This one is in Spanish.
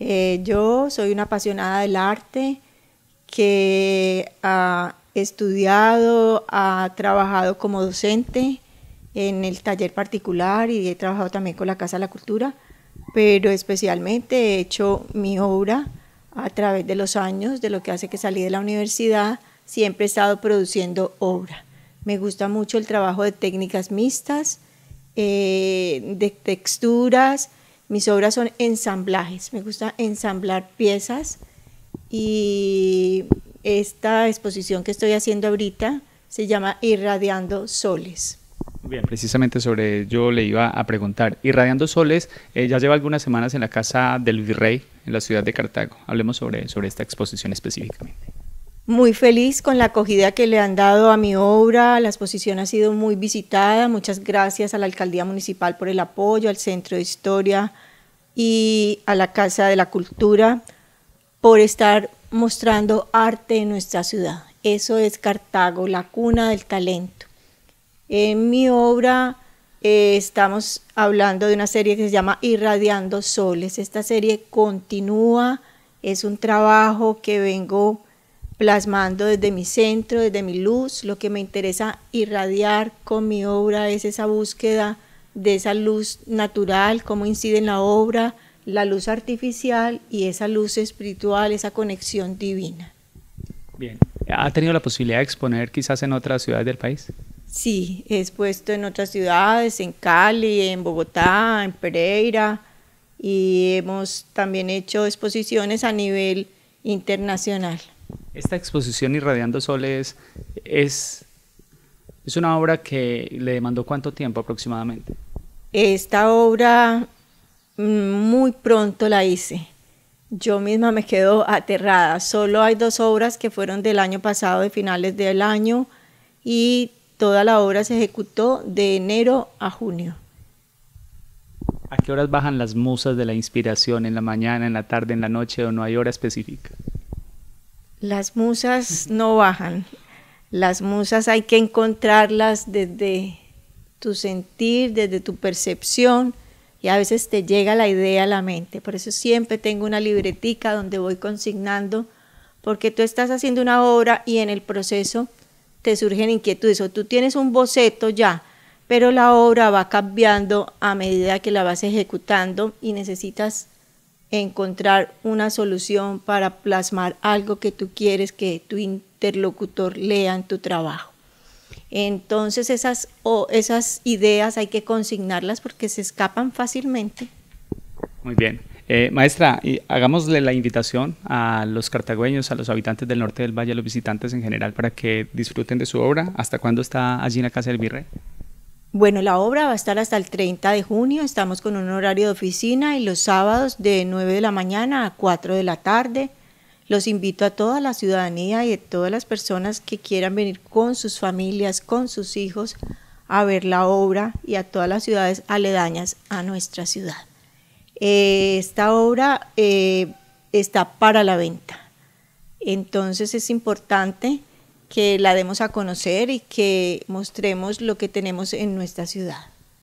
Eh, yo soy una apasionada del arte que ha estudiado, ha trabajado como docente en el taller particular y he trabajado también con la Casa de la Cultura, pero especialmente he hecho mi obra a través de los años, de lo que hace que salí de la universidad, siempre he estado produciendo obra. Me gusta mucho el trabajo de técnicas mixtas, eh, de texturas. Mis obras son ensamblajes. Me gusta ensamblar piezas y esta exposición que estoy haciendo ahorita se llama Irradiando Soles. Bien, precisamente sobre yo le iba a preguntar. Irradiando Soles eh, ya lleva algunas semanas en la casa del virrey en la ciudad de Cartago. Hablemos sobre, sobre esta exposición específicamente. Muy feliz con la acogida que le han dado a mi obra. La exposición ha sido muy visitada. Muchas gracias a la Alcaldía Municipal por el apoyo, al Centro de Historia y a la Casa de la Cultura por estar mostrando arte en nuestra ciudad. Eso es Cartago, la cuna del talento. En mi obra eh, estamos hablando de una serie que se llama Irradiando Soles. Esta serie continúa, es un trabajo que vengo plasmando desde mi centro, desde mi luz. Lo que me interesa irradiar con mi obra es esa búsqueda de esa luz natural, cómo incide en la obra, la luz artificial y esa luz espiritual, esa conexión divina. Bien, ¿ha tenido la posibilidad de exponer quizás en otras ciudades del país? Sí, he expuesto en otras ciudades, en Cali, en Bogotá, en Pereira y hemos también hecho exposiciones a nivel internacional. Esta exposición Irradiando Soles es, es una obra que le demandó cuánto tiempo aproximadamente. Esta obra mm, muy pronto la hice. Yo misma me quedo aterrada. Solo hay dos obras que fueron del año pasado, de finales del año, y Toda la obra se ejecutó de enero a junio. ¿A qué horas bajan las musas de la inspiración? ¿En la mañana, en la tarde, en la noche o no hay hora específica? Las musas no bajan. Las musas hay que encontrarlas desde tu sentir, desde tu percepción y a veces te llega la idea a la mente. Por eso siempre tengo una libretica donde voy consignando porque tú estás haciendo una obra y en el proceso te surgen inquietudes o tú tienes un boceto ya, pero la obra va cambiando a medida que la vas ejecutando y necesitas encontrar una solución para plasmar algo que tú quieres que tu interlocutor lea en tu trabajo. Entonces esas, esas ideas hay que consignarlas porque se escapan fácilmente. Muy bien. Eh, maestra, y hagámosle la invitación a los cartagüeños, a los habitantes del norte del valle, a los visitantes en general, para que disfruten de su obra. ¿Hasta cuándo está allí en la Casa del Virrey? Bueno, la obra va a estar hasta el 30 de junio. Estamos con un horario de oficina y los sábados de 9 de la mañana a 4 de la tarde. Los invito a toda la ciudadanía y a todas las personas que quieran venir con sus familias, con sus hijos, a ver la obra y a todas las ciudades aledañas a nuestra ciudad. Eh, esta obra eh, está para la venta. Entonces es importante que la demos a conocer y que mostremos lo que tenemos en nuestra ciudad.